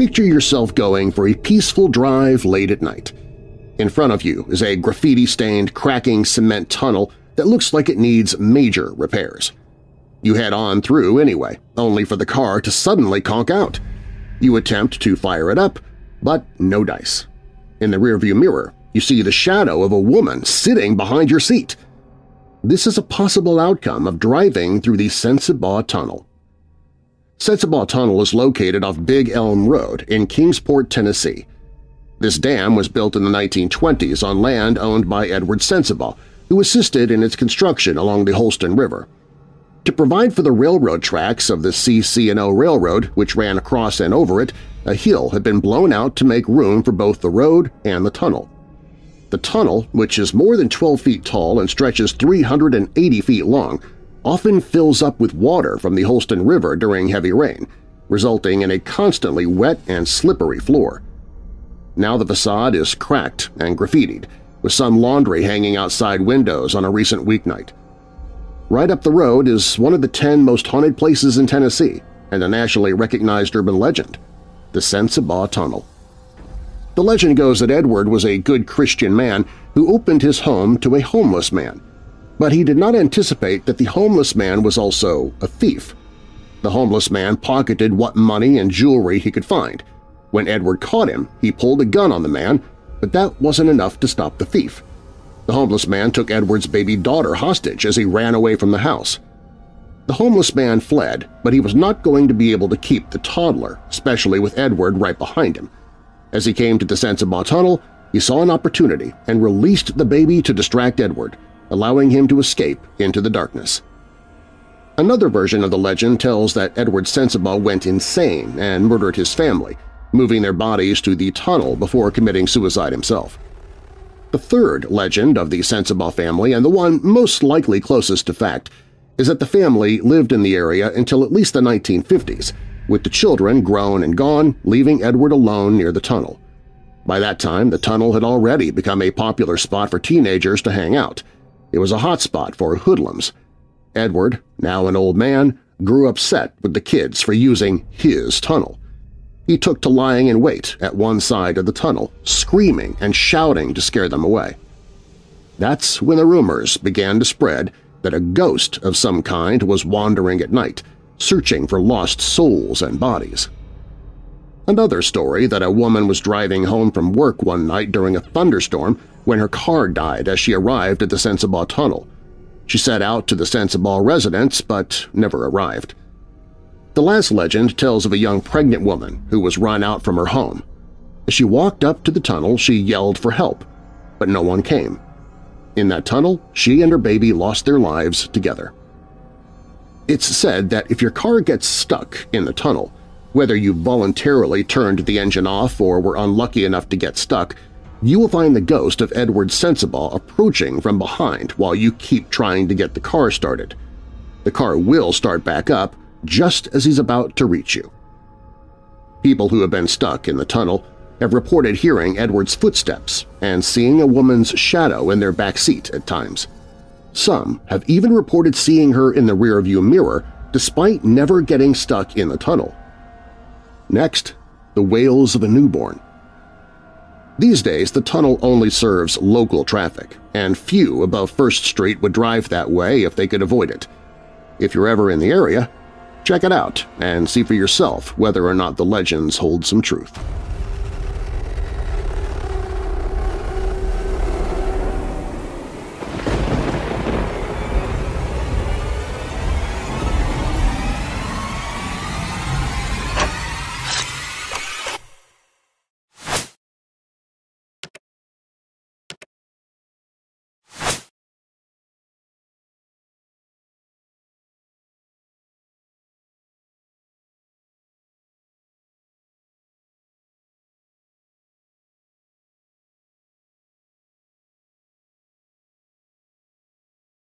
Picture yourself going for a peaceful drive late at night. In front of you is a graffiti-stained, cracking cement tunnel that looks like it needs major repairs. You head on through anyway, only for the car to suddenly conk out. You attempt to fire it up, but no dice. In the rearview mirror, you see the shadow of a woman sitting behind your seat. This is a possible outcome of driving through the Sensabaugh Tunnel. Sensabaugh Tunnel is located off Big Elm Road in Kingsport, Tennessee. This dam was built in the 1920s on land owned by Edward Sensabaugh, who assisted in its construction along the Holston River. To provide for the railroad tracks of the CC&O Railroad, which ran across and over it, a hill had been blown out to make room for both the road and the tunnel. The tunnel, which is more than 12 feet tall and stretches 380 feet long, often fills up with water from the Holston River during heavy rain, resulting in a constantly wet and slippery floor. Now the facade is cracked and graffitied, with some laundry hanging outside windows on a recent weeknight. Right up the road is one of the 10 most haunted places in Tennessee and a nationally recognized urban legend, the Sensabaugh Tunnel. The legend goes that Edward was a good Christian man who opened his home to a homeless man, but he did not anticipate that the homeless man was also a thief. The homeless man pocketed what money and jewelry he could find. When Edward caught him, he pulled a gun on the man, but that wasn't enough to stop the thief. The homeless man took Edward's baby daughter hostage as he ran away from the house. The homeless man fled, but he was not going to be able to keep the toddler, especially with Edward right behind him. As he came to the Sensabaugh Tunnel, he saw an opportunity and released the baby to distract Edward, allowing him to escape into the darkness. Another version of the legend tells that Edward Sensabaugh went insane and murdered his family, moving their bodies to the tunnel before committing suicide himself. The third legend of the Sensabaugh family, and the one most likely closest to fact, is that the family lived in the area until at least the 1950s, with the children grown and gone, leaving Edward alone near the tunnel. By that time, the tunnel had already become a popular spot for teenagers to hang out. It was a hotspot for hoodlums. Edward, now an old man, grew upset with the kids for using his tunnel. He took to lying in wait at one side of the tunnel, screaming and shouting to scare them away. That's when the rumors began to spread that a ghost of some kind was wandering at night, searching for lost souls and bodies. Another story that a woman was driving home from work one night during a thunderstorm when her car died as she arrived at the Sensabaugh Tunnel. She set out to the Sensabaugh residence but never arrived. The last legend tells of a young pregnant woman who was run out from her home. As she walked up to the tunnel, she yelled for help, but no one came. In that tunnel, she and her baby lost their lives together. It's said that if your car gets stuck in the tunnel, whether you voluntarily turned the engine off or were unlucky enough to get stuck, you will find the ghost of Edward Sensabaugh approaching from behind while you keep trying to get the car started. The car will start back up just as he's about to reach you. People who have been stuck in the tunnel have reported hearing Edward's footsteps and seeing a woman's shadow in their back seat at times. Some have even reported seeing her in the rearview mirror despite never getting stuck in the tunnel. Next, the wails of a newborn. These days, the tunnel only serves local traffic, and few above First Street would drive that way if they could avoid it. If you're ever in the area, check it out and see for yourself whether or not the legends hold some truth.